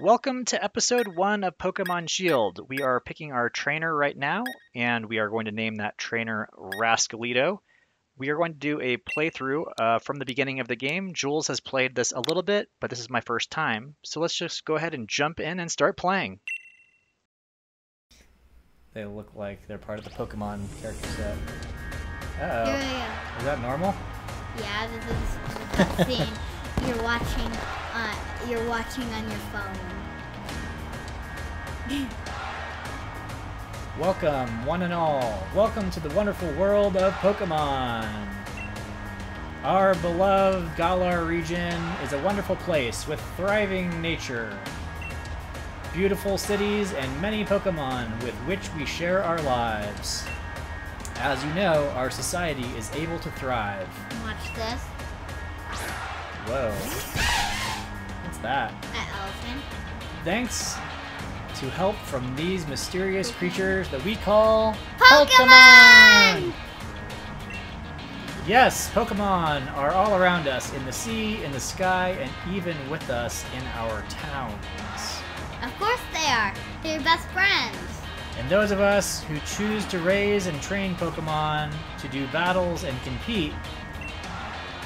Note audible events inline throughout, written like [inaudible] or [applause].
Welcome to episode one of Pokemon Shield. We are picking our trainer right now, and we are going to name that trainer Rascalito. We are going to do a playthrough uh, from the beginning of the game. Jules has played this a little bit, but this is my first time. So let's just go ahead and jump in and start playing. They look like they're part of the Pokemon character set. Uh oh. Yeah, Is that normal? yeah. This is the scene. [laughs] You're watching. You're watching on your phone. [laughs] Welcome, one and all. Welcome to the wonderful world of Pokemon. Our beloved Galar region is a wonderful place with thriving nature, beautiful cities, and many Pokemon with which we share our lives. As you know, our society is able to thrive. Watch this. Whoa. That? That elephant. Thanks to help from these mysterious creatures that we call Pokemon! Yes, Pokemon are all around us in the sea, in the sky, and even with us in our towns. Of course they are. They're best friends. And those of us who choose to raise and train Pokemon to do battles and compete,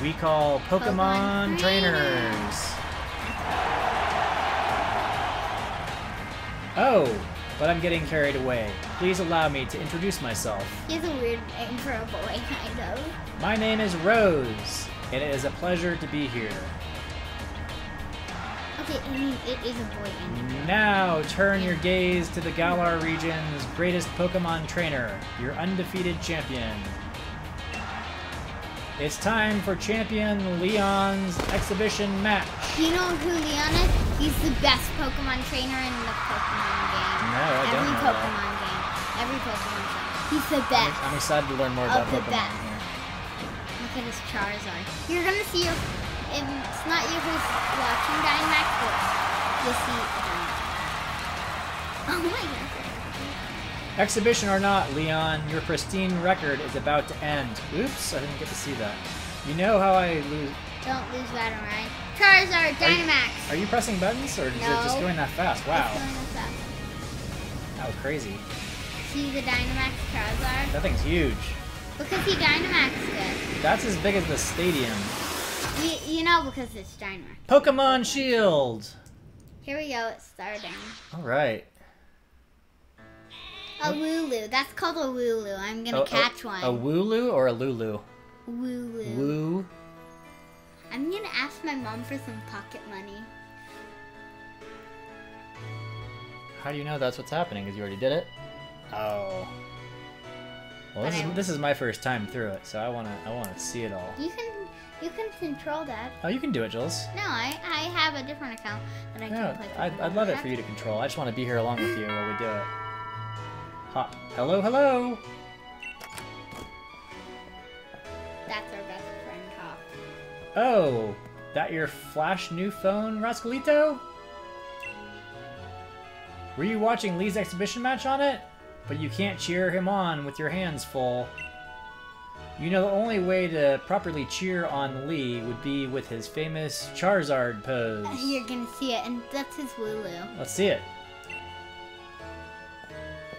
we call Pokemon, Pokemon trainers. Oh, but I'm getting carried away. Please allow me to introduce myself. He has a weird name for a boy, kind of. My name is Rose, and it is a pleasure to be here. Okay, I mean, it is a boy. Now turn your gaze to the Galar region's greatest Pokemon trainer, your undefeated champion. It's time for Champion Leon's exhibition match. You know who Leon is? He's the best Pokemon trainer in the Pokemon game. No, I don't Every know that. Pokemon game. Every Pokemon game. He's the I'm, best. I'm excited to learn more about the Pokemon best. here. Look at his Charizard. You're gonna see your. If it's not you who's watching Dynamax, but you'll see Dynamax. Oh my god. Exhibition or not, Leon, your pristine record is about to end. Oops, I didn't get to see that. You know how I lose. Don't lose that, alright? Charizard, Are you- Dynamax. Are you pressing buttons or is it just going that fast? Wow, as fast. that was crazy. See the Dynamax Charizard? That thing's huge. Because he Dynamaxed it. That's as big as the stadium. You, you know because it's Dynamax. Pokemon Shield. Here we go, it's starting. All right. A Lulu. That's called a Lulu. I'm gonna A- a- catch one. A Wooloo or a Lulu? Lulu. Woo. I'm gonna ask my mom for some pocket money. How do you know that's what's happening? Because you already did it. Oh. Well, this is, this is my first time through it, so I wanna I wanna see it all. You can you can control that. Oh, you can do it, Jules. No, I, I have a different account that I can Yeah, play. I'd, I'd love it for you to control. I just want to be here along with you while we do it. Hop. Hello, hello. That's our best friend, Hop. Oh, that your flash new phone, Rascalito? Were you watching Lee's exhibition match on it? But you can't cheer him on with your hands full. You know the only way to properly cheer on Lee would be with his famous Charizard pose. [laughs] You're gonna see it, and that's his Lulu. Let's see it.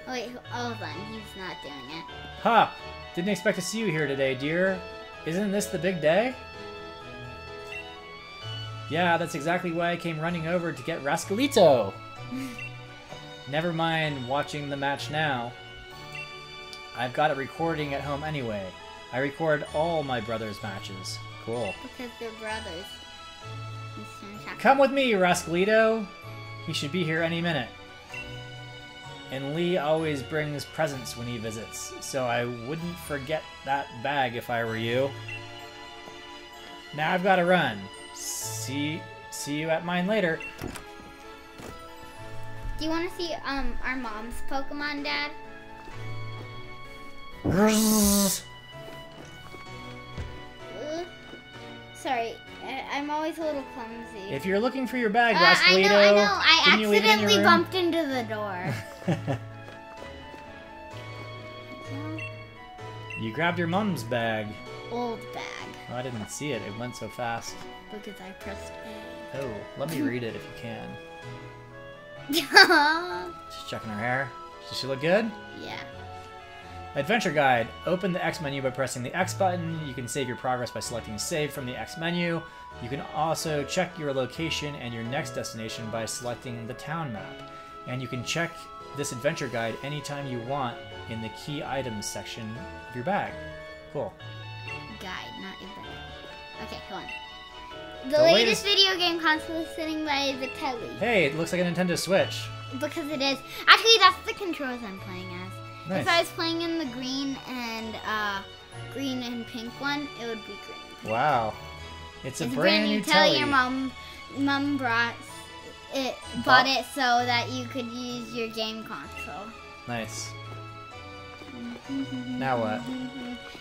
Oh, wait, hold on. He's not doing it. Ha! Didn't expect to see you here today, dear. Isn't this the big day? Yeah, that's exactly why I came running over to get Rascalito. [laughs] Never mind watching the match now. I've got a recording at home anyway. I record all my brother's matches. Cool. Because they're brothers. He's gonna shock- Come with me, Rascalito. He should be here any minute. And Lee always brings presents when he visits, so I wouldn't forget that bag if I were you. Now I've got to run. See, see you at mine later. Do you want to see um our mom's Pokemon, Dad? Uh, sorry, I'm always a little clumsy. If you're looking for your bag, Uh, I Rascalito, know, I know. I didn't you leave it in your accidentally room? bumped into the door. [laughs] you grabbed your mom's bag. Old bag Oh, I didn't see it. It went so fast. because I pressed A. Oh, let me read it if you can. [laughs] Just checking her hair. Does she look good? Yeah. Adventure Guide. Open the X menu by pressing the X button. You can save your progress by selecting Save from the X menu. You can also check your location and your next destination by selecting the town map. And you can check this adventure guide anytime you want in the key items section of your bag. Cool. Guide, not your bag. Okay, hold on. The The, latest- latest, video game console is sitting by the telly. Hey, it looks like a Nintendo Switch. Because it is. Actually, that's the controls I'm playing as. Nice. If I was playing in the green and uh, green and pink one, it would be green. Wow. It's a It's brand new You tell telly. your mom, mom brought it, bought it so that you could use your game console. Nice. [laughs] Now what?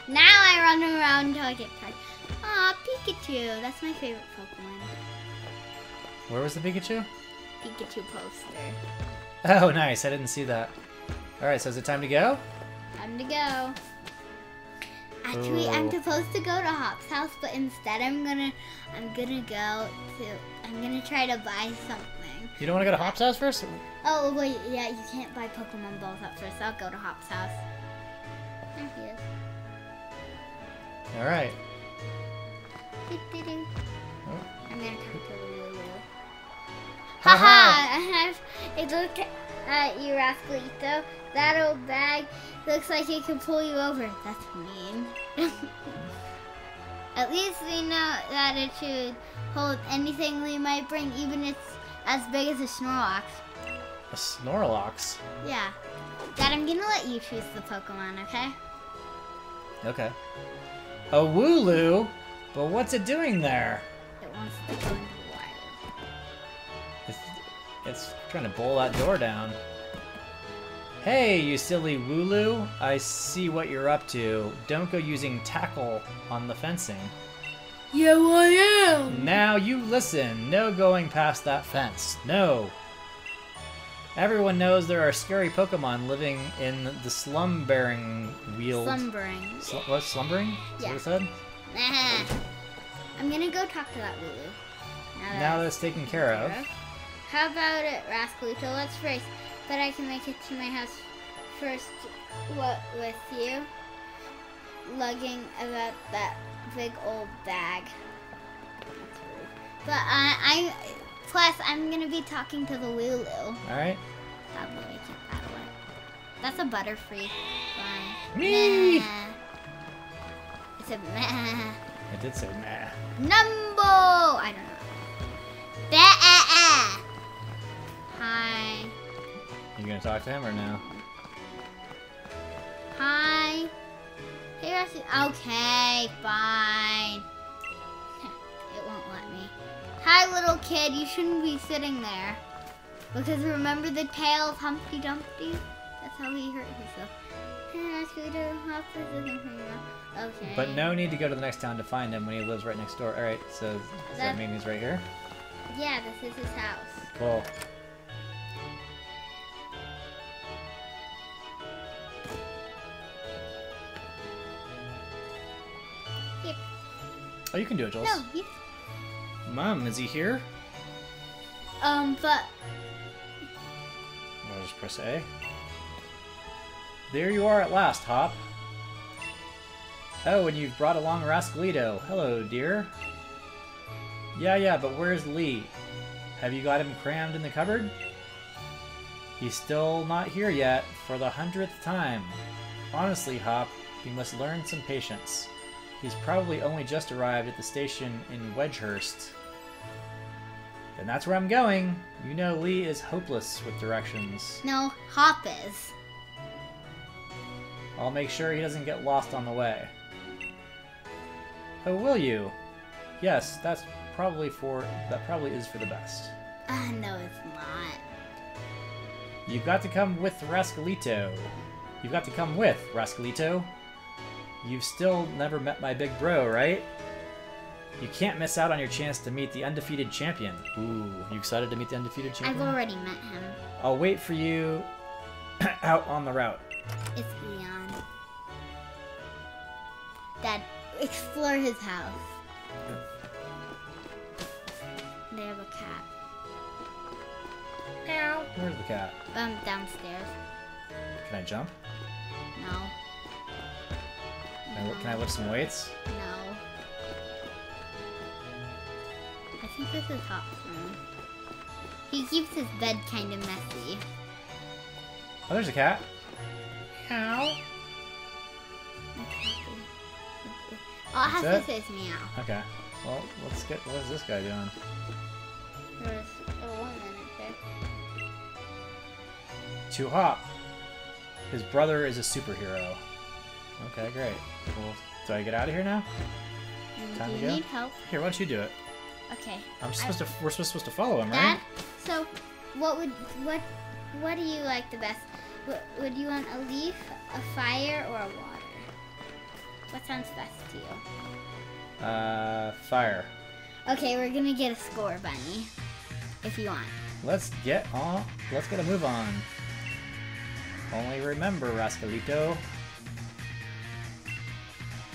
Now I run around until I get tired. Aw, Pikachu. That's my favorite Pokemon. Where was the Pikachu? Pikachu poster. Oh, nice. I didn't see that. All right, so is it time to go? Time to go. Actually, I'm oh. supposed to go to Hop's house, but instead I'm gonna, I'm gonna go to, I'm gonna try to buy something. You don't want to go to Hop's house first? Oh wait, yeah, you can't buy Pokemon balls at first. I'll go to Hop's house. There he is. All right. Oh. I'm gonna talk to Lulu. Ha Haha! I have a look at you, Rascalito. That old bag looks like it can pull you over. That's mean. [laughs] at least we know that it should hold anything we might bring, even if it's as big as a Snorlax. A Snorlax. Yeah. Dad, I'm gonna let you choose the Pokemon, okay? Okay. A Wooloo? But what's it doing there? It wants to go it's trying to bowl that door down. Hey, you silly Wooloo. I see what you're up to. Don't go using tackle on the fencing. Yeah, I am. Now you listen. No going past that fence. No. Everyone knows there are scary Pokemon living in the Slumbering Weald. Slumbering. Sl- what, slumbering? Is that what said? Nah. I'm gonna go talk to that Lulu. Now that's taken care of. How about it, Rascalito? Let's race. But I can make it to my house first. What with you? Lugging about that big old bag. But uh, I, plus I'm gonna be talking to the Lulu. Alright. That will make that way. That's a Butterfree. Fine. Me. Meh. It's a meh. I did say nah. Numbo! I don't know. You gonna talk to him or no? Hi. Hey, Rusty. Okay, fine. [laughs] It won't let me. Hi, little kid. You shouldn't be sitting there. Because remember the tale of Humpty Dumpty? That's how he hurt himself. Hey, Rusty, do hop this isn't for you. Okay. But no need to go to the next town to find him when he lives right next door. Alright, so does that That- mean he's right here? Yeah, this is his house. Cool. You can do it, Jules. No, you. Mom, is he here? Um, but I'll just press A. There you are at last, Hop. Oh, and you've brought along Rascalito. Hello, dear. Yeah, yeah, but where's Lee? Have you got him crammed in the cupboard? He's still not here yet, for the hundredth time. Honestly, Hop, you must learn some patience. He's probably only just arrived at the station in Wedgehurst. And that's where I'm going. You know Lee is hopeless with directions. no, Hop is. I'll make sure he doesn't get lost on the way. Oh, will you? Yes, that's probably for that probably is for the best. Uh, no, it's not. You've got to come with Rascalito. You've got to come with Rascalito. You've still never met my big bro, right? You can't miss out on your chance to meet the undefeated champion. Ooh, you excited to meet the undefeated champion? I've already met him. I'll wait for you [clears throat] out on the route. It's Leon. Dad, explore his house. They have a cat. Meow. Where's the cat? Um, downstairs. Can I jump? No. Can I, can I lift some weights? No. I think this is Hop's room. He keeps his bed kind of messy. Oh, there's a cat. Meow. All it has to say is meow. Okay. Well, let's get. What is this guy doing? There's a woman in there. To Hop. His brother is a superhero. Okay, great. Well, do I get out of here now? Mm, Time Do to you go? need help? Here, why don't you do it? Okay. I'm supposed to. We're supposed supposed to follow him, Dad, right? so what would what what do you like the best? Would, would you want a leaf, a fire, or a water? What sounds best to you? Uh, fire. Okay, we're gonna get a score, Bunny. If you want. Let's get on. Let's get a move on. Only remember, Rascalito.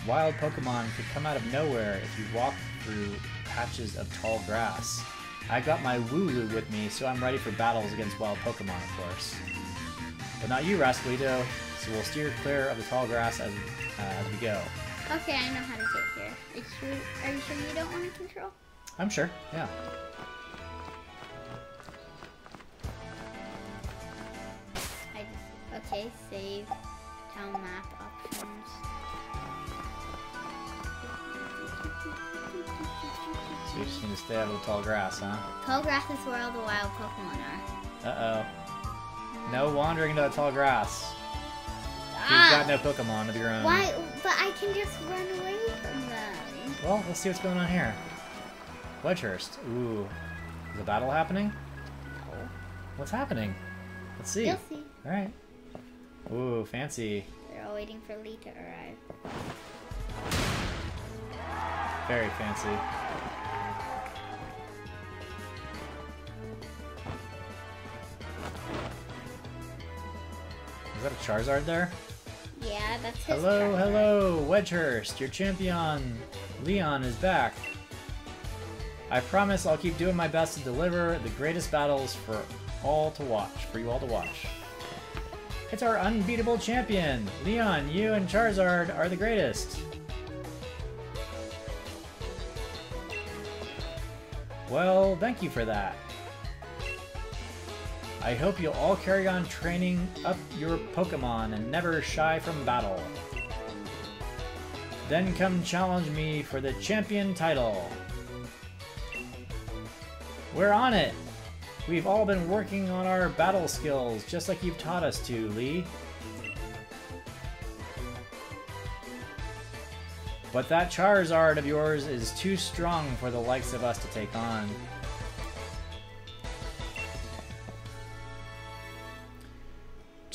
Wild Pokemon could come out of nowhere if you walk through patches of tall grass. I got my Wooloo with me, so I'm ready for battles against wild Pokemon, of course. But not you, Rascalito, so we'll steer clear of the tall grass as, uh, as we go. Okay, I know how to get here. Are you sure, are you, sure you don't want to control? I'm sure, yeah. I just okay. Save town map options. So you just need to stay out of the tall grass, huh? Tall grass is where all the wild Pokemon are. Uh-oh. No wandering into the tall grass. You've Ah! got no Pokemon of your own. Why? But I can just run away from them. Well, let's see what's going on here. Wedgehurst. Ooh. Is a battle happening? No. What's happening? Let's see. You'll see. Alright. Ooh, fancy. They're all waiting for Lee to arrive. Very fancy. Is that a Charizard there? Yeah, that's his Hello, Charizard. hello, Wedgehurst. Your champion, Leon, is back. I promise I'll keep doing my best to deliver the greatest battles for all to watch, for you all to watch. It's our unbeatable champion. Leon, you and Charizard are the greatest. Well, thank you for that. I hope you'll all carry on training up your Pokemon and never shy from battle. Then come challenge me for the champion title. We're on it! We've all been working on our battle skills, just like you've taught us to, Lee. But that Charizard of yours is too strong for the likes of us to take on.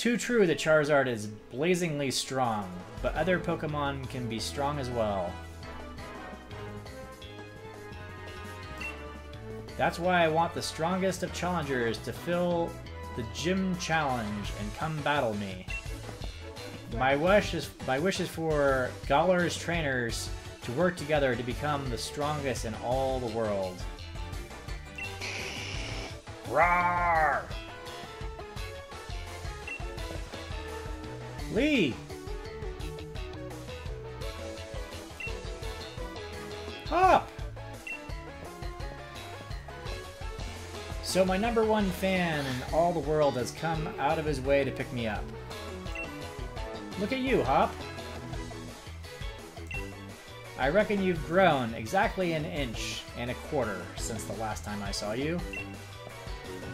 Too true that Charizard is blazingly strong, but other Pokemon can be strong as well. That's why I want the strongest of challengers to fill the gym challenge and come battle me. My wish is my wish is for Galar's trainers to work together to become the strongest in all the world. Roar! Lee! Up! So my number one fan in all the world has come out of his way to pick me up. Look at you, Hop. I reckon you've grown exactly an inch and a quarter since the last time I saw you.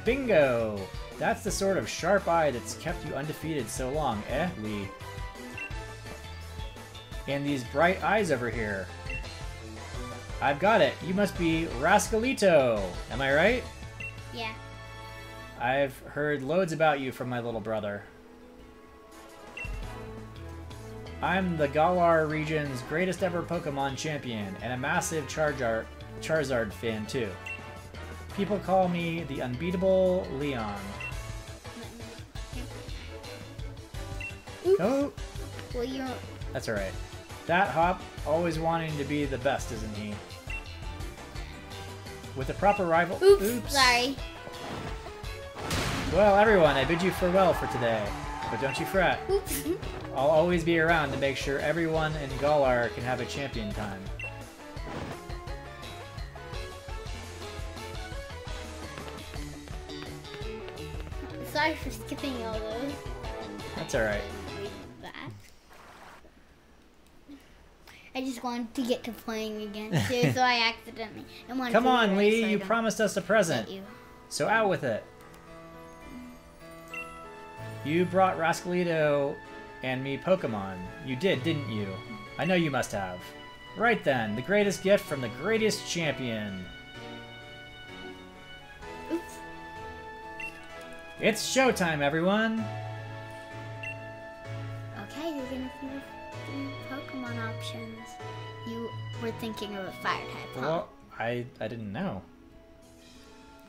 Bingo! That's the sort of sharp eye that's kept you undefeated so long, eh, Lee? And these bright eyes over here. I've got it. You must be Rascalito. Am I right? Yeah. I've heard loads about you from my little brother. I'm the Galar region's greatest ever Pokemon champion, and a massive Charizard, Charizard fan too. People call me the unbeatable Leon. Oops. Oh, Well, you. that's alright. That Hop always wanting to be the best, isn't he? With a proper rival. Oops. Sorry. Well, everyone, I bid you farewell for today. But don't you fret. Oops. I'll always be around to make sure everyone in Galar can have a champion time. Sorry for skipping all those. That's alright. I just wanted to get to playing again [laughs] too, so I accidentally. I Come on, Lee, so you promised us a present. So out with it. You brought Rascalito and me Pokemon. You did, didn't you? I know you must have. Right then, the greatest gift from the greatest champion. Oops. It's showtime, everyone! Okay, you're gonna see Pokemon options. You were thinking of a fire type, huh? Well, I I didn't know.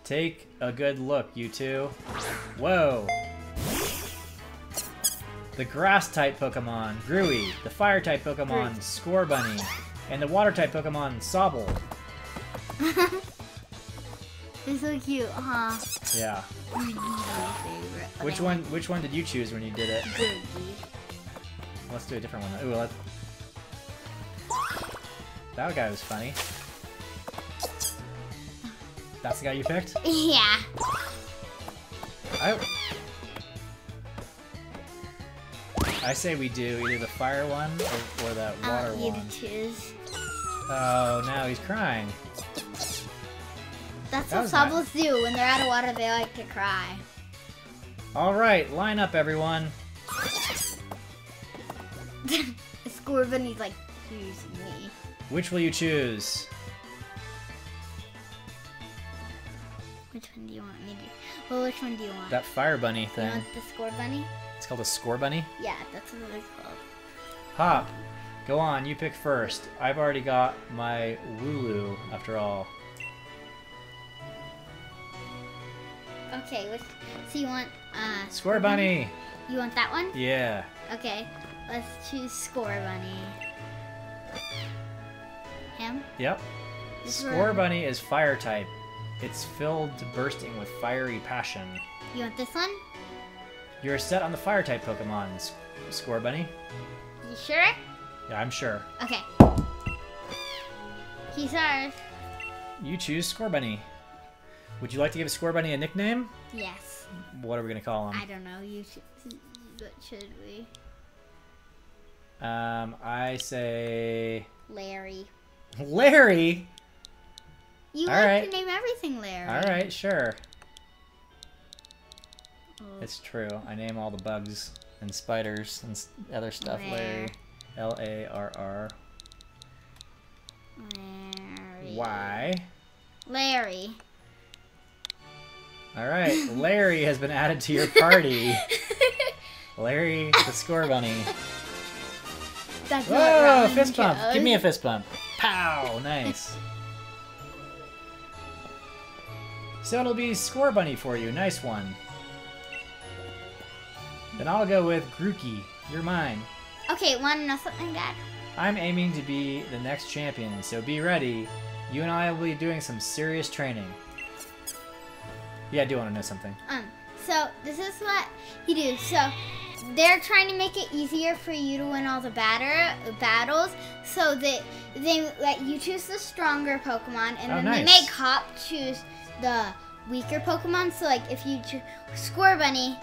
Take a good look, you two. Whoa! The grass type Pokemon, Grookey. The fire type Pokemon, Scorbunny. And the water type Pokemon, Sobble. [laughs] They're so cute, huh? Yeah. My favorite. Which one which one did you choose when you did it? Groogie. Let's do a different one. Ooh, let... That guy was funny. That's the guy you picked? [laughs] Yeah. I... I say we do either the fire one or, or that uh, water want you one. choose. Oh, now he's crying. That's That what was nice. Do. When they're out of water, they like to cry. Alright, line up, everyone. Like, me. Which will you choose? Which one do you want me to? Well, which one do you want? That fire bunny you thing. want the Scorbunny? It's called a Scorbunny? Yeah, that's what it's called. Hop, go on, you pick first. I've already got my Wooloo, after all. Okay, which, so you want, uh... Scorbunny! You want that one? Yeah. Okay, let's choose Scorbunny. Him? Yep. This Scorbunny is fire type. It's filled to bursting with fiery passion. You want this one? You're set on the fire type Pokemon, Scorbunny. You sure? Yeah, I'm sure. Okay. He's ours. You choose Scorbunny. Would you like to give Scorbunny a nickname? Yes. What are we gonna call him? I don't know. You should. What should we? Um, I say Larry. Larry. You All like right. to name everything Larry. All right, sure. Oh, It's true. I name all the bugs and spiders and other stuff Larry. Larry. L A R R Larry. Y. Larry. All right, Larry has been added to your party. [laughs] Larry, the Scorbunny. [laughs] That's what Whoa! Fist chose. Give me a fist bump. Pow! Nice. So it'll be Scorbunny for you. Nice one. Then I'll go with Grookey. You're mine. Okay, want to know something, Dad? I'm aiming to be the next champion, so be ready. You and I will be doing some serious training. Yeah, I do want to know something. Um, so this is what you do. So they're trying to make it easier for you to win all the batter battles, so that they let you choose the stronger Pokemon, and Oh, then they make Hop choose the weaker Pokemon. So like if you choose Scorbunny,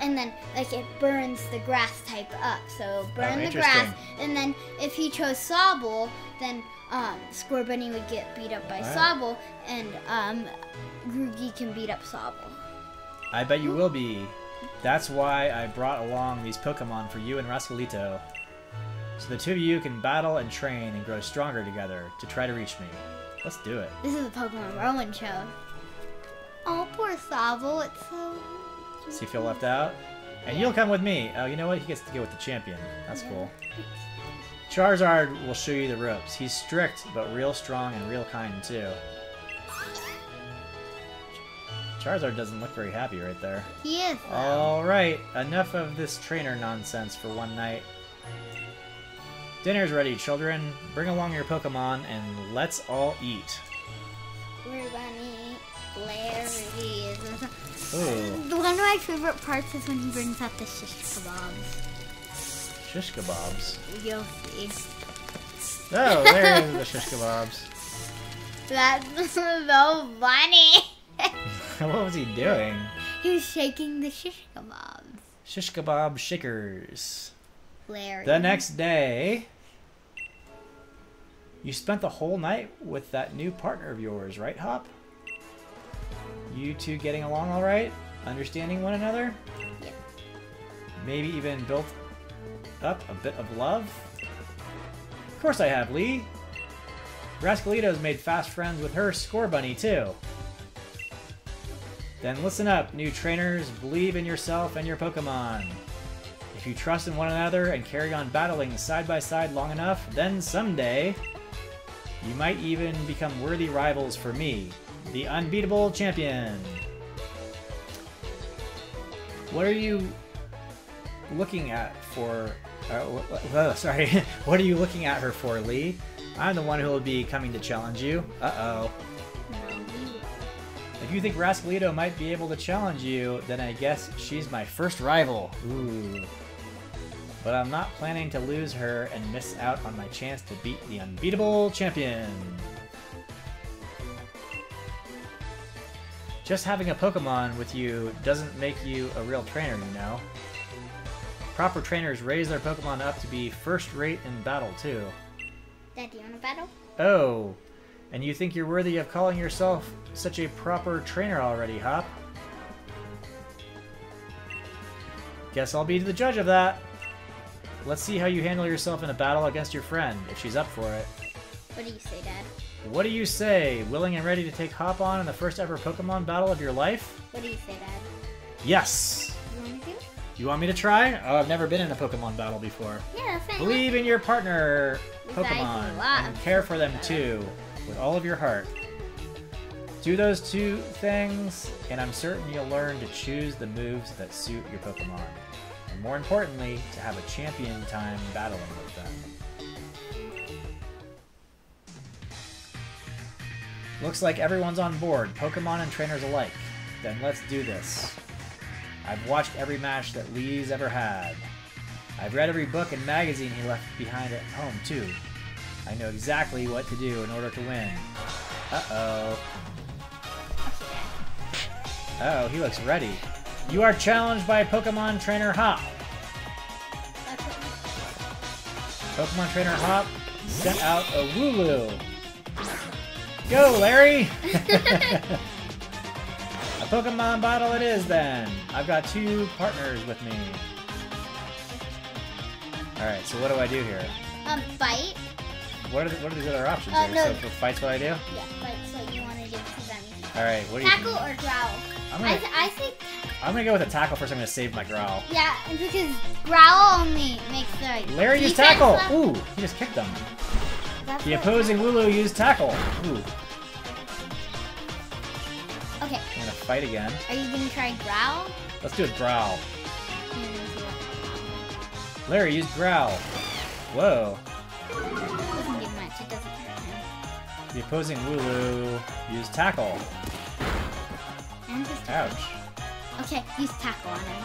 and then like it burns the grass type up. So burn the grass, Oh, and then if he chose Sobble, then um, Scorbunny would get beat up by Alright. Sobble, and um, can beat up Sobble. I bet you will be. That's why I brought along these Pokemon for you and Rascalito. So the two of you can battle and train and grow stronger together to try to reach me. Let's do it. This is a Pokemon Rowan show. Oh, poor Sobble. It's so. So you feel left out? And you'll come with me. Oh, you know what? He gets to go with the champion. That's cool. Charizard will show you the ropes. He's strict, but real strong and real kind, too. Charizard doesn't look very happy right there. He is. Alright, enough of this trainer nonsense for one night. Dinner's ready, children. Bring along your Pokemon and let's all eat. We're bunny. Larry is. Ooh, [laughs] One of my favorite parts is when he brings out the shish kebabs. shish kebabs. You'll see. Oh, there is the [laughs] shish kebabs. That's [laughs] so funny. [laughs] what was he doing? he was shaking the shish kebabs. Shish kebab shakers. Larry. The next day, you spent the whole night with that new partner of yours, right, Hop? You two getting along all right? Understanding one another? Yep. Maybe even built up a bit of love? Of course I have, Lee. Rascalito's made fast friends with her Scorbunny, too. Then listen up, new trainers. Believe in yourself and your Pokemon. If you trust in one another and carry on battling side by side long enough, then someday you might even become worthy rivals for me, the unbeatable champion. What are you looking at for? Uh, uh, [laughs] sorry, what are you looking at her for, Lee? I'm the one who will be coming to challenge you. Uh oh. If you think Rascalito might be able to challenge you, then I guess she's my first rival. Ooh. But I'm not planning to lose her and miss out on my chance to beat the unbeatable champion. Just having a Pokemon with you doesn't make you a real trainer, you know. Proper trainers raise their Pokemon up to be first rate in battle, too. Dad, do you want to battle? Oh, and you think you're worthy of calling yourself such a proper trainer already, Hop? Guess I'll be the judge of that. Let's see how you handle yourself in a battle against your friend, if she's up for it. What do you say, Dad? What do you say? Willing and ready to take Hop on in the first ever Pokemon battle of your life? What do you say, Dad? Yes! You want to? You want me to try? Oh, I've never been in a Pokemon battle before. Yeah, that's fine. Believe in your partner, Pokemon, and care for them too, with all of your heart. Do those two things, and I'm certain you'll learn to choose the moves that suit your Pokemon. And more importantly, to have a champion time battling with them. Looks like everyone's on board, Pokemon and trainers alike. Then let's do this. I've watched every match that Lee's ever had. I've read every book and magazine he left behind at home, too. I know exactly what to do in order to win. Uh-oh. Uh-oh, he looks ready. You are challenged by Pokemon Trainer Hop. Pokemon Trainer Hop sent out a Wooloo. Go, Larry! [laughs] a Pokemon battle it is, then. I've got two partners with me. Alright, so what do I do here? Um, fight. What are, the, what are these other options Uh, no. So for fights, what I do? Yeah, fight's what you want to do to them. Alright, what do you Tackle or growl? I'm gonna, th- I think, I'm gonna go with a tackle first. I'm gonna save my growl. yeah, because growl only makes the Larry used tackle! level- Ooh, he just kicked them. That's The opposing Wooloo used tackle. Ooh, Okay, I'm gonna fight again. are you gonna try growl? Let's do a growl. I'm gonna see what- Larry used growl. Whoa. The opposing Wooloo used tackle. Ouch. Okay, use tackle on him.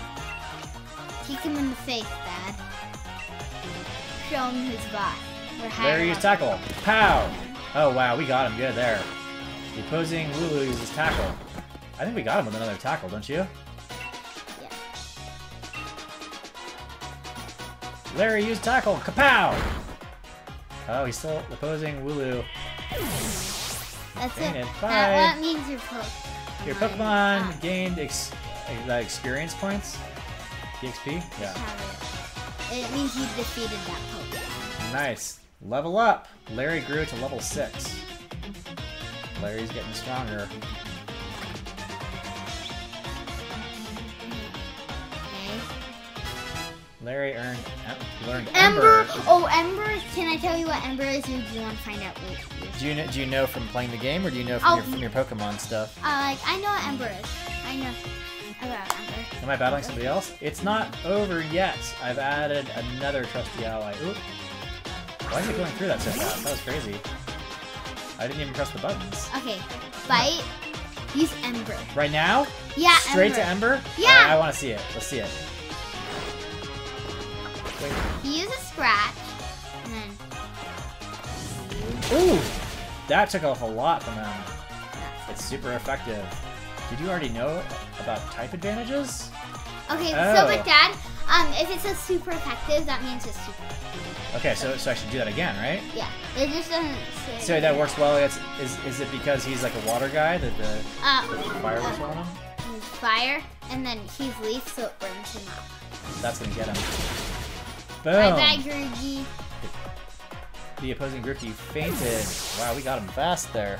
Kick him in the face, Dad. Show him who's boss. We're higher Larry used tackle. Pow! Oh wow, we got him good there. The opposing Wooloo uses tackle. I think we got him with another tackle, don't you? Yeah. Larry used tackle. Kapow! Oh, he's still opposing Wooloo. That's Dang it. it, That, means you're po- Your Pokemon Ah, gained ex experience points. EXP? Yeah. it. Means you defeated that Pokemon. Nice. Level up. Larry grew to level 6. Larry's getting stronger. Larry earned learned Ember. Ember. Oh, Ember. Can I tell you what Ember is, or do you want to find out what it is? Do you know, do you know from playing the game, or do you know from, Oh. your, from your Pokemon stuff? Uh, like I know what Ember is. I know about Ember. Am I battling somebody else? It's not over yet. I've added another trusty ally. Oop. Why is it going through that so fast? That was crazy. I didn't even press the buttons. Okay. Fight. Use Ember. Right now? Yeah, Straight to Ember. Ember? Yeah. I, I want to see it. Let's see it. Wait. He uses scratch, and then Ooh! That took off a lot from him. It's super effective. Did you already know about type advantages? Okay, Oh. so but Dad, um, if it says super effective, that means it's super. Okay, so so I should do that again, right? Yeah, it just doesn't say. So that works well. It's, is is it because he's like a water guy that the Uh, fire works well on him? fire, and then he's leaf, so it burns him up. That's gonna get him. Bye Boom! bye, Grookey. The opposing Grookey fainted. Wow, we got him fast there.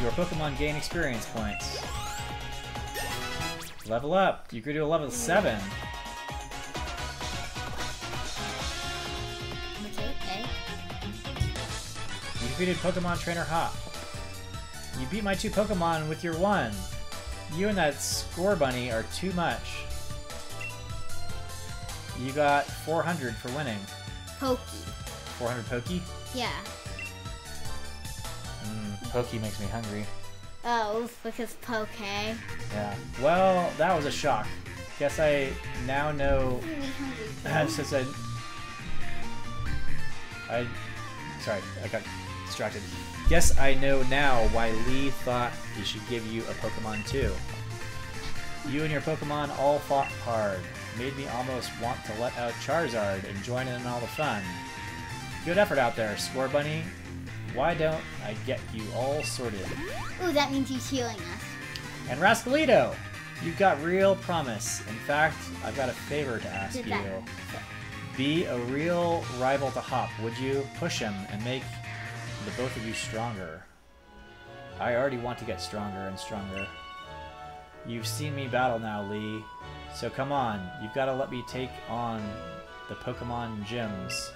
Your Pokemon gain experience points. Level up. You grew to a level 7. Okay, okay. You defeated Pokemon Trainer Hop. You beat my two Pokemon with your one. You and that Scorbunny are too much. You got 400 for winning. Pokey. 400 Pokey? Yeah. Mm, Pokey makes me hungry. Oh, because Poke. Yeah. Well, that was a shock. Guess I now know. since [laughs] I. I. Sorry, I got distracted. Guess I know now why Lee thought he should give you a Pokemon too. You and your Pokemon all fought hard. Made me almost want to let out Charizard and join in all the fun. Good effort out there, Scorbunny. Why don't I get you all sorted? Ooh, that means he's healing us. And Rascalito, you've got real promise. In fact, I've got a favor to ask Did you. that- Be a real rival to Hop, would you? Push him and make the both of you stronger. I already want to get stronger and stronger. You've seen me battle now, Lee. So come on, you've got to let me take on the Pokemon gyms.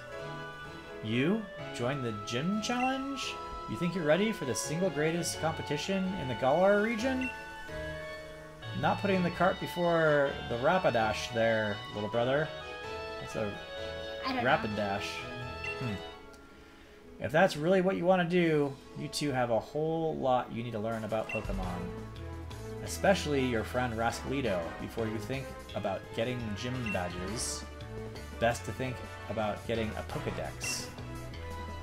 You? Join the gym challenge? You think you're ready for the single greatest competition in the Galar region? Not putting the cart before the Rapidash there, little brother. That's a Rapidash. Hmm. If that's really what you want to do, you two have a whole lot you need to learn about Pokemon. Especially your friend Rascalito, before you think about getting gym badges. Best to think about getting a Pokedex.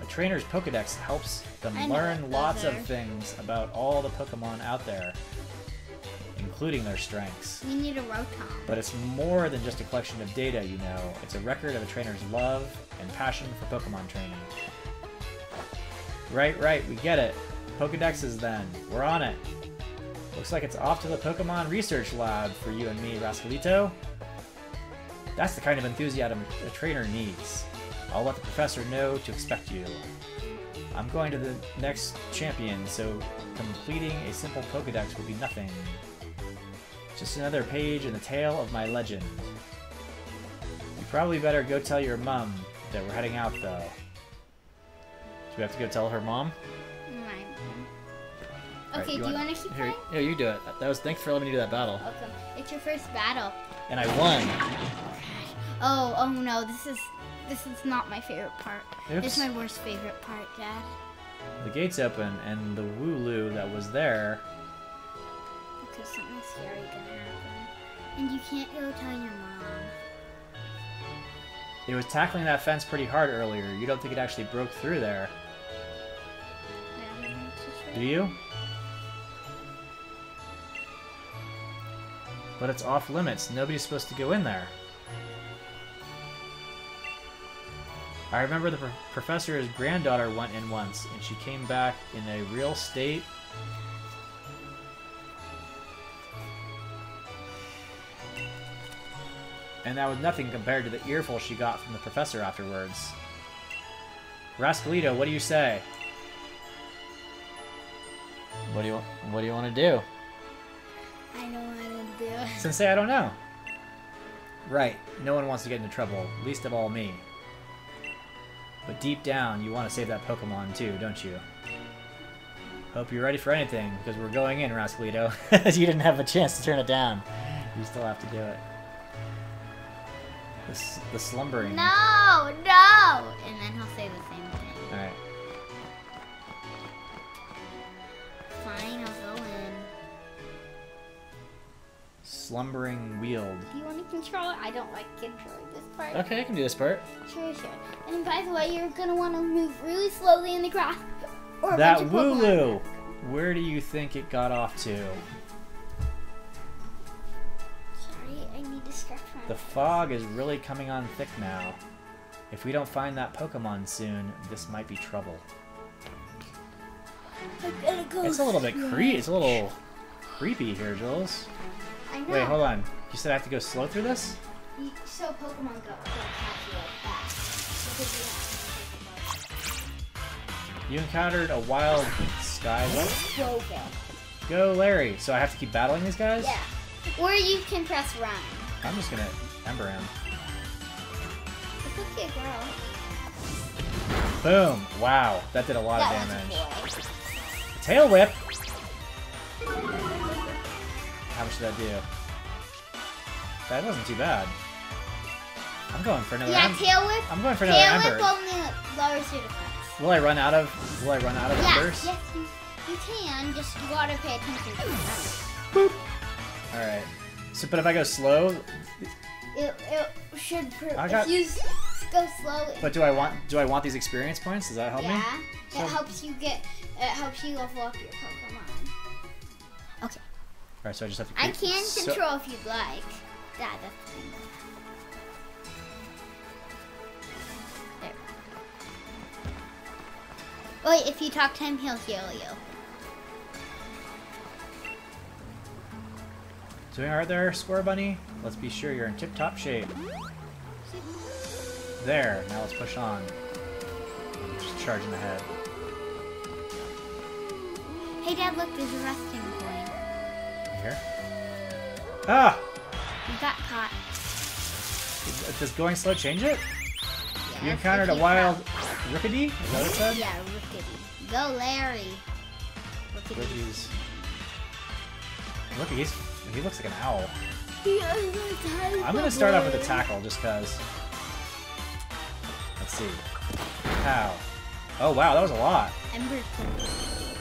A trainer's Pokedex helps them I learn lots of things about all the Pokemon out there, including their strengths. We need a Rotom. But it's more than just a collection of data, you know. It's a record of a trainer's love and passion for Pokemon training. Right, right, we get it. Pokedexes then. We're on it. Looks like it's off to the Pokemon Research Lab for you and me, Rascalito. That's the kind of enthusiasm a trainer needs. I'll let the professor know to expect you. I'm going to the next champion, so completing a simple Pokedex will be nothing. Just another page in the tale of my legend. You probably better go tell your mom that we're heading out, though. Do we have to go tell her mom? Right. Alright, Okay, do you want- to keep Here, playing? you do it. That was thanks for letting me do that battle, Welcome. It's your first battle. and I won. Oh, oh no, this is this is not my favorite part. Oops. It's my worst favorite part, Dad. The gates open, and the Wooloo that was there. Because something scary gonna happen. And you can't go tell your mom. It was tackling that fence pretty hard earlier. You don't think it actually broke through there, do you? But it's off limits. Nobody's supposed to go in there. I remember the pro- professor's granddaughter went in once, and she came back in a real state. And that was nothing compared to the earful she got from the professor afterwards. Rascalito, what do you say? What do you What do you want to do? I know what to do. Sensei, I don't know. Right, no one wants to get into trouble, least of all me. But deep down, you want to save that Pokemon too, don't you? Hope you're ready for anything, because we're going in, Rascalito. [laughs] you didn't have a chance to turn it down. You still have to do it. The, the slumbering. No, no! And then he'll say the Slumbering Weald. Do you want to control it? I don't like controlling this part. Okay, I can do this part. Sure, sure. And by the way, you're gonna want to move really slowly in the grass. Or That bunch Wooloo! Where do you think it got off to? Sorry, I need to stretch my. The fog is really coming on thick now. If we don't find that Pokemon soon, this might be trouble. I'm gonna go. It's a little bit cre- it's a little creepy here, Jules. I know. Wait, hold on. You said I have to go slow through this? You- So Pokemon go you encountered a wild sky. to go. Go, Larry. So I have to keep battling these guys? Yeah. Or you can press run. I'm just gonna Ember him. It's okay, girl. Boom! Wow, that did a lot That of damage. Tail whip! How much did that do? That wasn't too bad. I'm going for another Yeah, em- tail whip. I'm going for another Tail ember. whip only lowers your defense. Will I run out of will I run out of Yeah, embers? yes, you, you can. Just you gotta pay attention to it. Alright. So but if I go slow It, it should. Pr- I got- if you go slow. but do I want do I want these experience points? Does that help me? yeah, So- it helps you get. It helps you level up your Pokemon. Okay, Alright, so I just have to I can so- control if you'd like. That. There. Wait, if you talk to him, he'll heal you. Doing alright there, Scorbunny? Let's be sure you're in tip-top shape. There, now let's push on. Just charging ahead. Hey, Dad, look, there's a resting point. You here? Ah! You got caught. Does going slow change it? You encountered a wild caught- Rookidee? Is that what it said? Yeah, Rookidee. Go, Larry. Rookidee. Rookidee's. Look, he's he looks like an owl. I'm gonna start off with a tackle just cause. Let's see. How? Oh wow, that was a lot. Ember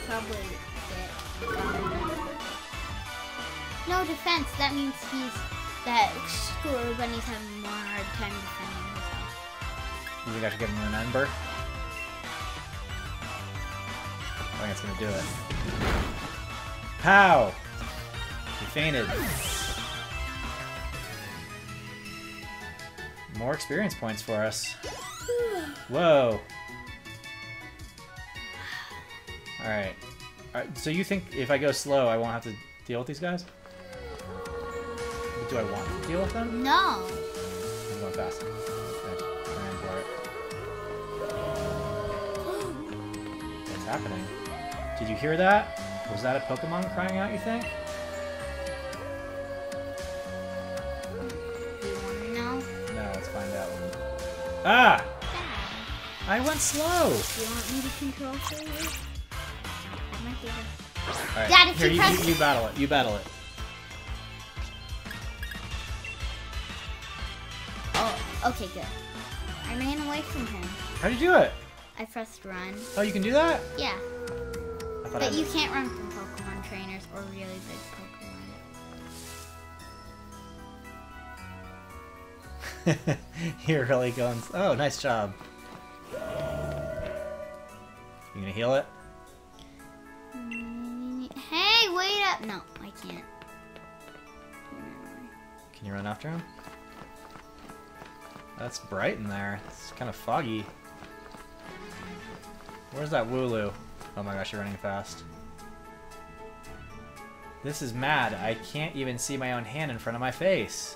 probably Defense. That means he's that Scorbunny's having more hard time defending himself. You think I should give him an ember? I think it's gonna do it. Pow! He fainted. More experience points for us. Whoa. Alright. Alright, so you think if I go slow, I won't have to deal with these guys? Do I want to deal with them? No. I'm going fast. Okay, ran for it. What's happening? Did you hear that? Was that a Pokemon crying out, you think? Do you want to know? No, let's find out. Ah! I went slow! do you want me to control for you? I might be able to- Alright, here, you, you, you battle it. You battle it. Okay, good. I ran away from him. How'd you do it? I pressed run. Oh, you can do that? Yeah, but I you can't run from Pokemon trainers or really big Pokemon. [laughs] You're really going. Oh, nice job. You gonna heal it? Mm, Hey, wait up! No, I can't. Can you run after him? That's bright in there. It's kind of foggy. Where's that Wooloo? Oh my gosh, you're running fast. This is mad. I can't even see my own hand in front of my face.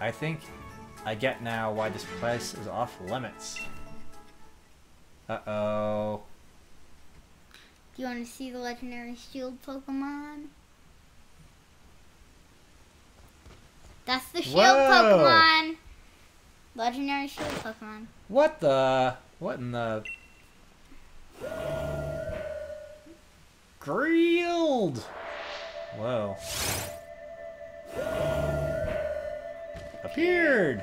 I think I get now why this place is off limits. Uh-oh. Do you want to see the legendary shield Pokemon? That's the shield Whoa. Pokemon. Legendary shield Pokemon. What the? What in the? Grilled! Whoa. Appeared!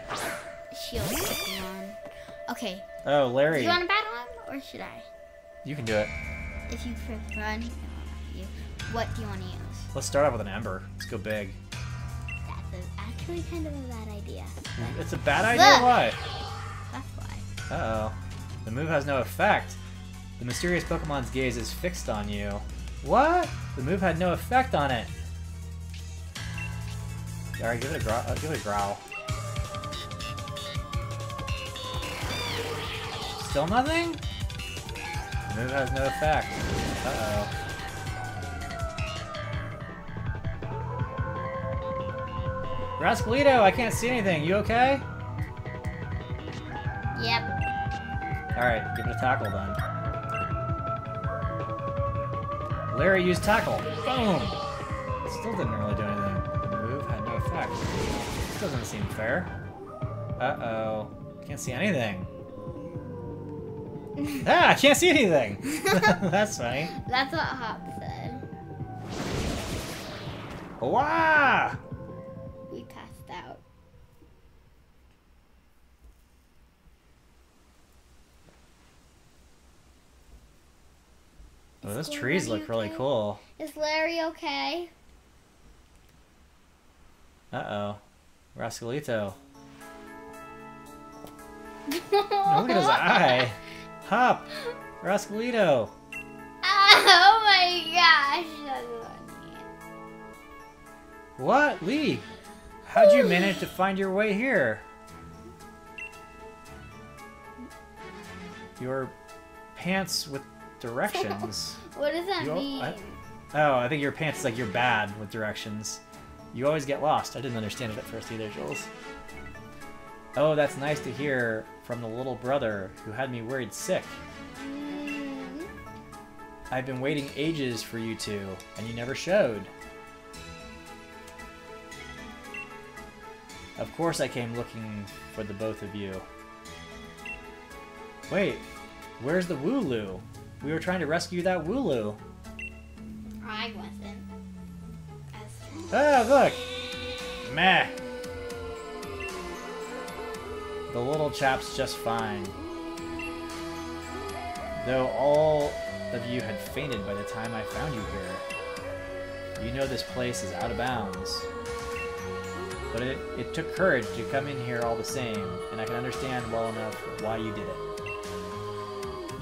Shield Pokemon. Okay. Oh, Larry. Do you want to battle him or should I? You can do it. If you run, it won't let you. What do you want to use? Let's start off with an Ember. Let's go big. Actually kind of a bad idea. It's a bad idea? Look. Why? That's why. Uh-oh. The move has no effect. The mysterious Pokemon's gaze is fixed on you. What? The move had no effect on it. Alright, give it a growl. Uh, give it a growl. Still nothing? The move has no effect. Uh-oh. Rascalito, I can't see anything. You okay? Yep. Alright, give it a tackle then. Larry used tackle. Boom! Still didn't really do anything. The move had no effect. This doesn't seem fair. Uh-oh. Can't see anything. [laughs] ah, I can't see anything! [laughs] [laughs] That's funny. That's what Hop said. Wow! We passed out. Oh, those trees look really cool. Is Larry okay? Uh-oh. Rascalito. Oh, [laughs] look at his eye. Hop! Rascalito! [laughs] Oh my gosh. What? Lee? How'd you manage to [laughs] find your way here? Your pants with directions. What does that You mean? I- Oh, I think your pants is like you're bad with directions. You always get lost. I didn't understand it at first either, Jules. Oh, that's nice to hear from the little brother who had me worried sick. Mm, I've been waiting ages for you two, and you never showed. Of course I came looking for the both of you. Wait, where's the Wooloo? We were trying to rescue that Wooloo. I wasn't. As Ah, look! Meh. The little chap's just fine. Though all of you had fainted by the time I found you here. You know this place is out of bounds. But it, it took courage to come in here all the same, and I can understand well enough why you did it.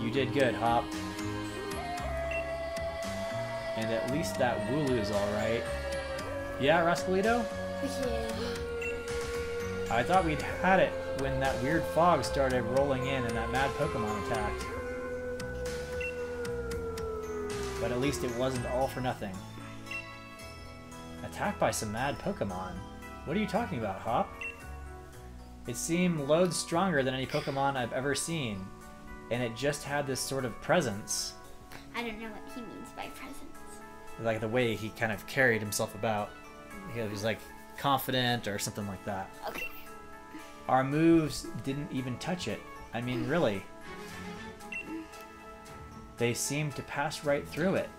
You did good, Hop. And at least that Wooloo's alright. Yeah, Rascalito? yeah. I thought we'd had it when that weird fog started rolling in and that mad Pokemon attacked. But at least it wasn't all for nothing. Attacked by some mad Pokemon? What are you talking about, Hop? It seemed loads stronger than any Pokemon I've ever seen, and it just had this sort of presence. I don't know what he means by presence. Like the way he kind of carried himself about. He was like confident or something like that. Okay. Our moves didn't even touch it. I mean, [laughs] really. They seemed to pass right through it.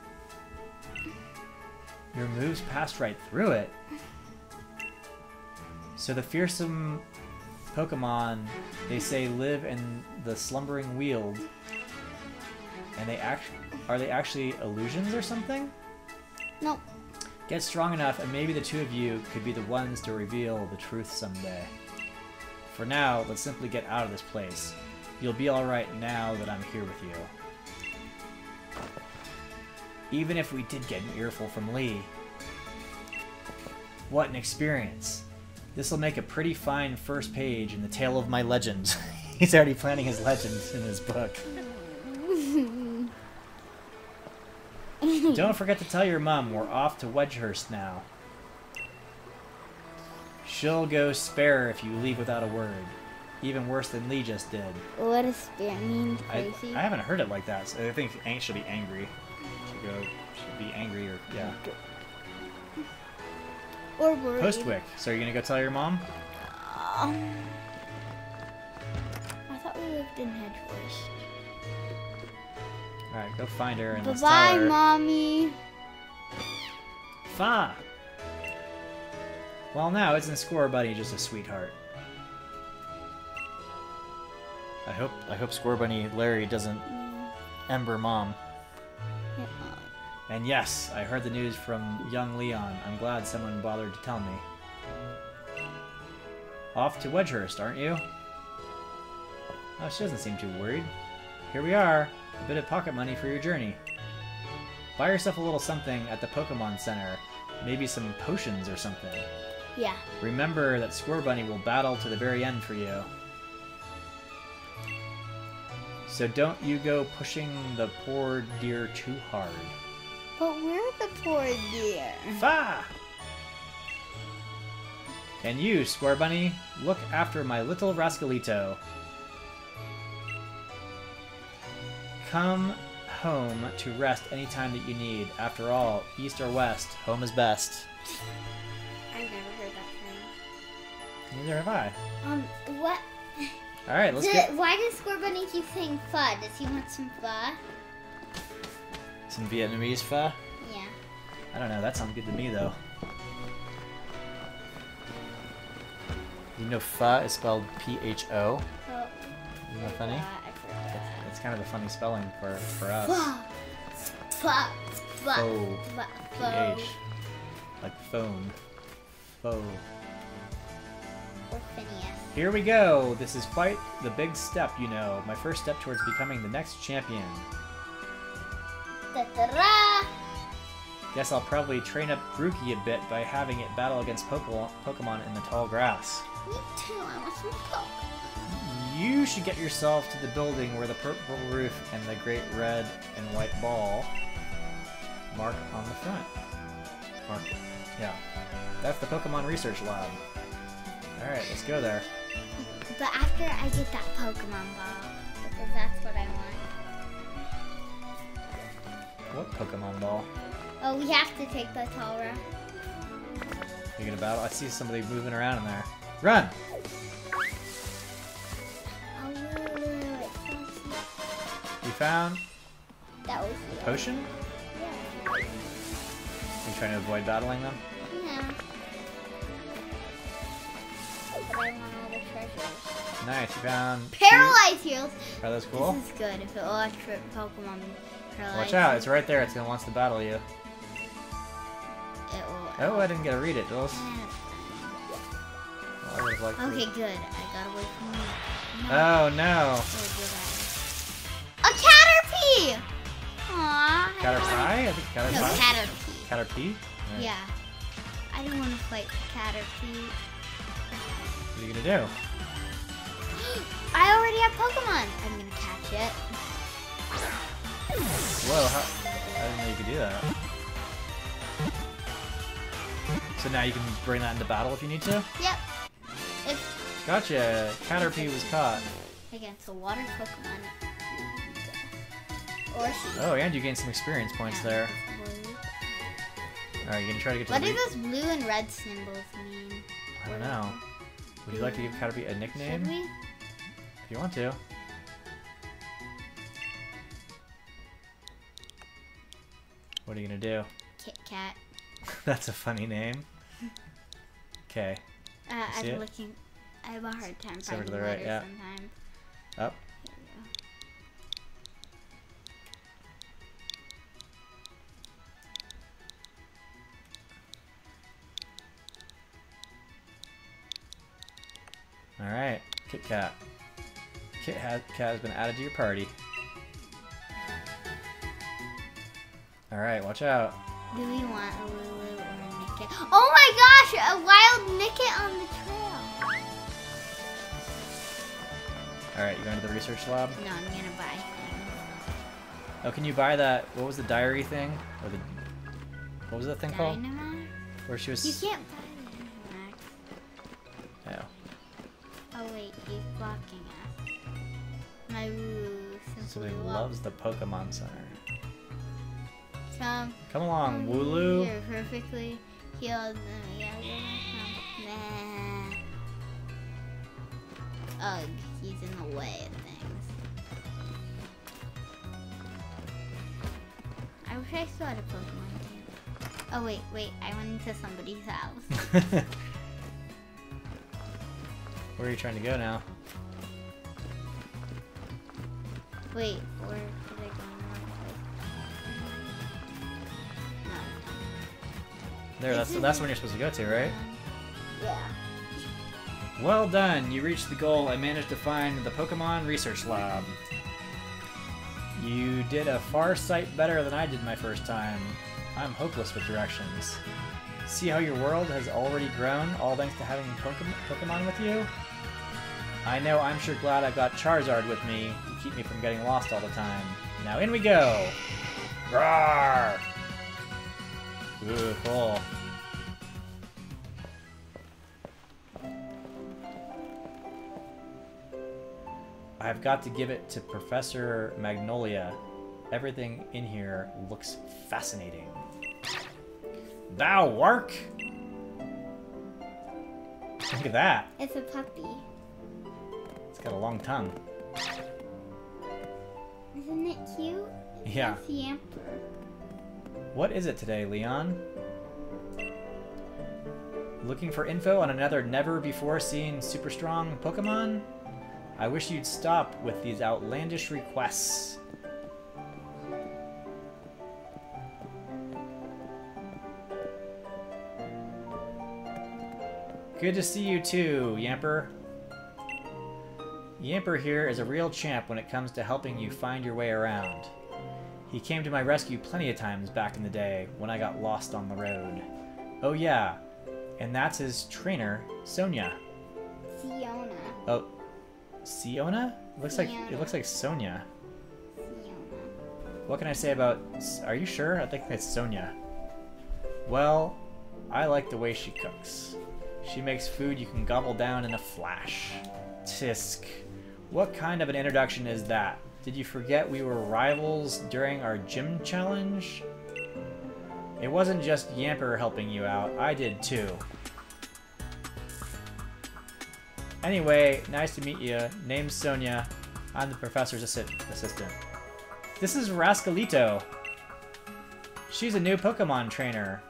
Your moves passed right through it. So the fearsome Pokemon, they say, live in the slumbering weald. And they act are they actually illusions or something? Nope. Get strong enough, and maybe the two of you could be the ones to reveal the truth someday. For now, let's simply get out of this place. You'll be alright now that I'm here with you. Even if we did get an earful from Lee. What an experience. This'll make a pretty fine first page in the tale of my legends. [laughs] He's already planning his legends in his book. [laughs] Don't forget to tell your mom we're off to Wedgehurst now. She'll go spare if you leave without a word. Even worse than Lee just did. What does spirit mean, I, Tracy? I haven't heard it like that, so I think Ang should be angry. Should go should be angry or yeah. Or worried. Postwick. So you're gonna go tell your mom? Um, I thought we lived in Hedgeforest. Alright, go find her and Bye let's tell bye, her. mommy. Fa! Well now, isn't Scorbunny just a sweetheart? I hope I hope Scorbunny Larry doesn't ember mom. And yes, I heard the news from young Leon. I'm glad someone bothered to tell me. Off to Wedgehurst, aren't you? Oh, she doesn't seem too worried. Here we are. A bit of pocket money for your journey. Buy yourself a little something at the Pokemon Center. Maybe some potions or something. Yeah. Remember that Scorbunny will battle to the very end for you. So don't you go pushing the poor deer too hard. But we're the poor deer. Fa! And you, Scorbunny, look after my little Rascalito. Come home to rest any time that you need. After all, east or west, home is best. I've never heard that Neither have I. Um, what? Alright, let's Does- get Why does Scorbunny keep saying pho? Does he want some pho? Some Vietnamese pho. Yeah. I don't know, that sounds good to me though. You know pho is spelled P-H-O? Oh, Isn't that funny? I forgot. It's kind of a funny spelling for, for us. Pho. Pho. Pho. Pho. P-H. Like phone. Pho. Or Phineas. Here we go! This is quite the big step, you know. My first step towards becoming the next champion. Da-da-da. Guess I'll probably train up Grookey a bit by having it battle against Pokemon Pokemon in the tall grass. Me too. I want some Coke. You should get yourself to the building where the purple roof and the great red and white ball mark on the front. Mark, yeah. That's the Pokemon Research Lab. Alright, let's go there. But after I get that Pokemon ball, because that's what I want. What Pokemon ball? Oh, we have to take the tall route. You gonna battle? I see somebody moving around in there. Run! Oh. You found That was a the potion? Yeah. You trying to avoid battling them? Yeah. But I want all the treasures. Nice, you found two- Paralyze heals. Are those cool? This is good. If it electric Pokemon Watch out, it's right there. It's gonna wants to battle you. It will. Oh, I uh, didn't get to read it, Jules. Well, would've to Okay, good. I got away from you. Oh, no. Oh no. Did Caterpie! Aww. I don't wanna- Caterpie? I think No, Caterpie. Caterpie. Caterpie? Alright. Yeah. I don't want to fight Caterpie. What are you gonna do? [gasps] I already have Pokemon. I'm gonna catch it. Whoa, how, I didn't know you could do that. So now you can bring that into battle if you need to? Yep. If Gotcha! Caterpie was caught. against a water Pokemon. Or she. Oh, and you gained some experience points there. Alright, you gonna try to get to What do those blue and red symbols mean? I don't know. Would you like to give Caterpie a nickname? Should we? If you want to. What are you gonna do? Kit Kat. [laughs] That's a funny name. Okay. Uh, I'm it? looking. I have a hard time It's finding the right, yeah. sometimes. Up. Go. Alright. Kit Kat. Kit Kat has been added to your party. Alright, watch out. Do we want a Wooloo or a Nickit? Oh my gosh! A wild Nickit on the trail! Alright, you going to the research lab? No, I'm gonna buy him. Oh, can you buy that? What was the diary thing? Or the. What was that thing called? Dynamax? Where she was. You can't buy Dynamax. Oh. Oh wait, he's blocking us. My Wooloo simply Somebody loves the Pokemon Center. Some Come along, um, Wooloo. You're perfectly healed. and yeah, we're gonna come- Nah. Ugh, he's in the way of things. I wish I still had a Pokemon too. Oh wait, wait, I went into somebody's house. [laughs] Where are you trying to go now? wait, where There, that's that's it- when you're supposed to go to, right? Yeah. Well done, you reached the goal and managed to find the Pokemon Research Lab. You did a far sight better than I did my first time. I'm hopeless with directions. See how your world has already grown, all thanks to having Pokemon with you? I know I'm sure glad I've got Charizard with me to keep me from getting lost all the time. Now in we go! Roar! Ooh, cool. I've got to give it to Professor Magnolia. Everything in here looks fascinating. Thou work! Look at that. It's a puppy. It's got a long tongue. Isn't it cute? Yeah. It's Yamper. What is it today, Leon? Looking for info on another never-before-seen super strong Pokemon? I wish you'd stop with these outlandish requests. Good to see you too, Yamper. Yamper here is a real champ when it comes to helping you find your way around. He came to my rescue plenty of times back in the day when I got lost on the road. Oh yeah, and that's his trainer, Sonia. Fiona. Oh, Siona? It looks like it looks like Sonia. What can I say about? Are you sure? I think it's Sonia. Well, I like the way she cooks. She makes food you can gobble down in a flash. Tisk. What kind of an introduction is that? Did you forget we were rivals during our gym challenge? It wasn't just Yamper helping you out, I did too. Anyway, nice to meet you. Name's Sonia. I'm the professor's assi assistant. This is Rascalito. She's a new Pokemon trainer.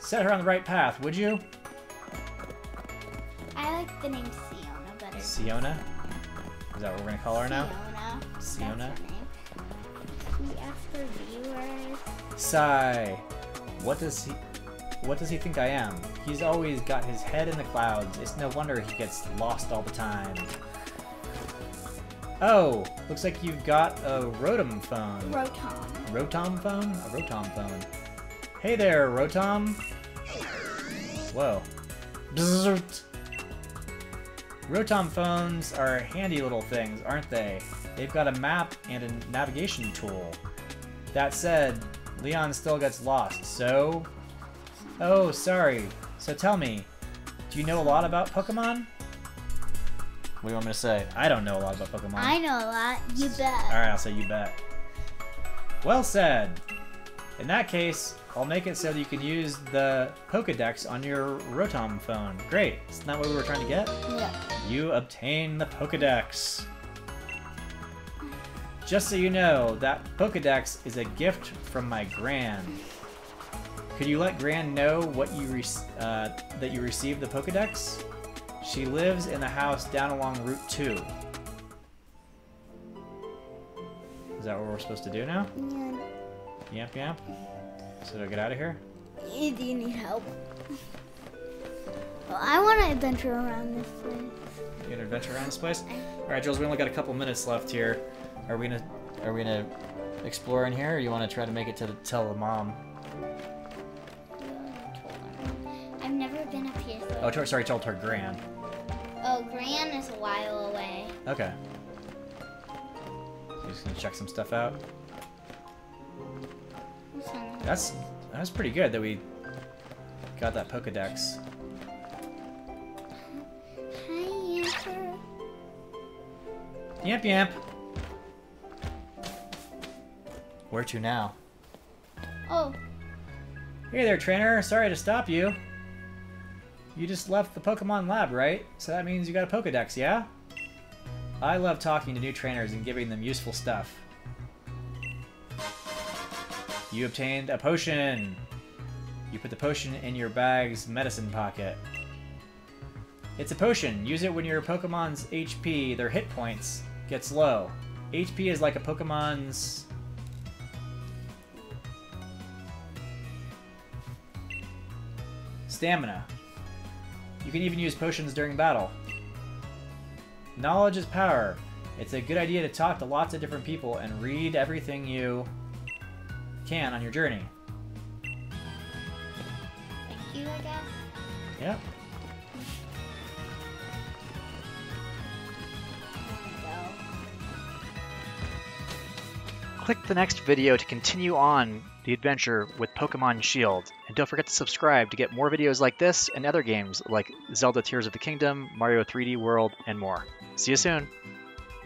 Set her on the right path, would you? I like the name Siona better. Siona? Is that what we're gonna call her now? Siona. Siona? That's her name. We asked for viewers. Sigh. What does he... What does he think I am? He's always got his head in the clouds. It's no wonder he gets lost all the time. Oh, looks like you've got a Rotom phone. Rotom. Rotom phone? A Rotom phone. Hey there, Rotom. Whoa. Bzzzt. Rotom phones are handy little things, aren't they? They've got a map and a navigation tool. That said, Leon still gets lost, so... Oh, sorry. So tell me, do you know a lot about Pokemon? What do you want me to say? I don't know a lot about Pokemon. I know a lot. You bet. Alright, I'll say you bet. Well said. In that case, I'll make it so that you can use the Pokedex on your Rotom phone. Great. Isn't that what we were trying to get? Yeah. You obtain the Pokedex. Just so you know, that Pokedex is a gift from my Gran. Could you let Gran know what you uh, that you received the Pokedex? She lives in the house down along Route 2. Is that what we're supposed to do now? Yeah. Yamp yamp? So do I get out of here? Do you need help? Well, I want to adventure around this place. You gonna adventure around this place? Alright, Jules, we only got a couple minutes left here. Are we gonna are we gonna explore in here or you wanna try to make it to the, tell the mom? I've never been up here. So Oh, to- sorry, told her Gran. Oh, Gran is a while away. Okay. So just gonna check some stuff out. That's that's pretty good that we got that Pokedex. Hi, Amber. Yamp yamp. Where to now? Oh, Hey there, trainer. Sorry to stop you. You just left the Pokemon lab, right? So that means you got a Pokedex, yeah? I love talking to new trainers and giving them useful stuff. You obtained a potion! You put the potion in your bag's medicine pocket. It's a potion. Use it when your Pokemon's HP, their hit points, gets low. HP is like a Pokemon's stamina. You can even use potions during battle. Knowledge is power. It's a good idea to talk to lots of different people and read everything you can on your journey. Thank you, I guess. Yep. There we go. Click the next video to continue on the adventure with Pokemon Shield. And don't forget to subscribe to get more videos like this and other games like Zelda Tears of the Kingdom, Mario 3D World, and more. See you soon!